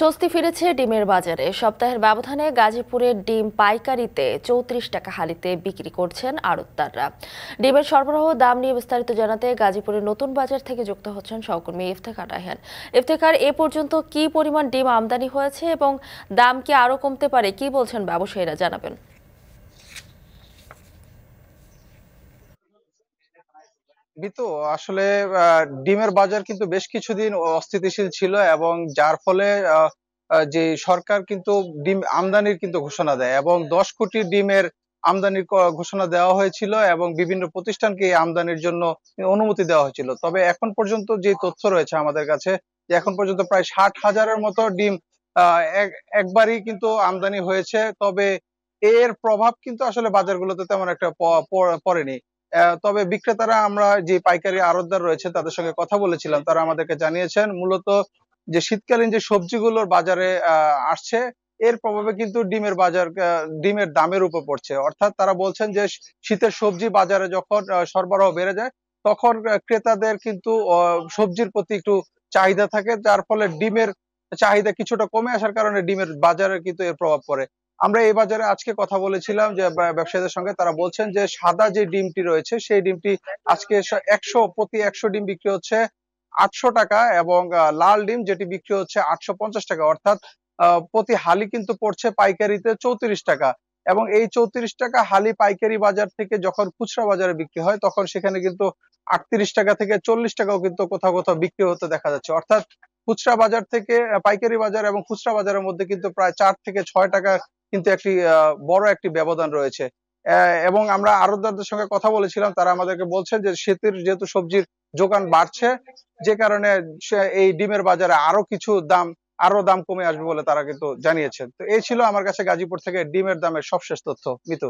স্বস্তি ফিরেছে ডিমের বাজারে। সপ্তাহের ব্যবধানে গাজীপুরের ডিম পাইকারিতে চৌত্রিশ টাকা হালিতে বিক্রি করছেন আড়তদাররা। ডিমের সরবরাহ দাম নিয়ে বিস্তারিত জানাতে গাজীপুরের নতুন বাজার থেকে যুক্ত হচ্ছেন সহকর্মী ইফতেখার রায়হান। ইফতেখার, এ পর্যন্ত কি পরিমাণ ডিম আমদানি হয়েছে এবং দাম কি আরও কমতে পারে, কি বলছেন ব্যবসায়ীরা জানাবেন। বিতু আসলে ডিমের বাজার কিন্তু বেশ কিছুদিন অস্থিতিশীল ছিল এবং যার ফলে যে সরকার কিন্তু ডিম আমদানির কিন্তু ঘোষণা দেয় এবং দশ কোটি ডিমের আমদানির ঘোষণা দেওয়া হয়েছিল এবং বিভিন্ন প্রতিষ্ঠানকে আমদানির জন্য অনুমতি দেওয়া হয়েছিল। তবে এখন পর্যন্ত যে তথ্য রয়েছে আমাদের কাছে, যে এখন পর্যন্ত প্রায় ষাট হাজারের মতো ডিম একবারই কিন্তু আমদানি হয়েছে, তবে এর প্রভাব কিন্তু আসলে বাজারগুলোতে তেমন একটা পড়েনি। তবে বিক্রেতারা আমরা যে পাইকারি আড়তদার রয়েছে তাদের সঙ্গে কথা বলেছিলাম। তারা আমাদেরকে জানিয়েছেন, মূলত যে শীতকালীন যে সবজিগুলোর বাজারে আসছে, এর প্রভাবে কিন্তু ডিমের বাজার ডিমের দামের উপর পড়ছে। অর্থাৎ তারা বলছেন যে শীতের সবজি বাজারে যখন সরবরাহ বেড়ে যায়, তখন ক্রেতাদের কিন্তু সবজির প্রতি একটু চাহিদা থাকে, যার ফলে ডিমের চাহিদা কিছুটা কমে আসার কারণে ডিমের বাজারে কিন্তু এর প্রভাব পড়ে। আমরা এই বাজারে আজকে কথা বলেছিলাম যে ব্যবসায়ীদের সঙ্গে, তারা বলছেন যে সাদা যে ডিমটি রয়েছে, সেই ডিমটি আজকে একশো, প্রতি একশো ডিম বিক্রি হচ্ছে আটশো টাকা এবং লাল ডিম যেটি বিক্রি হচ্ছে আটশো পঞ্চাশ টাকা। অর্থাৎ প্রতি হালি কিন্তু পড়ছে পাইকারিতে চৌত্রিশ টাকা এবং এই চৌত্রিশ টাকা হালি পাইকারি বাজার থেকে যখন খুচরা বাজারে বিক্রি হয়, তখন সেখানে কিন্তু আটত্রিশ টাকা থেকে চল্লিশ টাকাও কিন্তু কোথাও কোথাও বিক্রি হতে দেখা যাচ্ছে। অর্থাৎ, খুচরা বাজার থেকে পাইকারি বাজার এবং খুচরা বাজারের মধ্যে কিন্তু প্রায় চার থেকে ছয় টাকা কিন্তু একটি বড় একটি ব্যবধান রয়েছে। এবং আমরা আরতদারদের সঙ্গে কথা বলেছিলাম, তারা আমাদেরকে বলছেন যে শীতের যেহেতু সবজির যোগান বাড়ছে, যে কারণে এই ডিমের বাজারে আরও কিছু দাম আরও দাম কমে আসবে বলে তারা কিন্তু জানিয়েছেন। তো এই ছিল আমার কাছে গাজীপুর থেকে ডিমের দামের সবশেষ তথ্য। মিতু?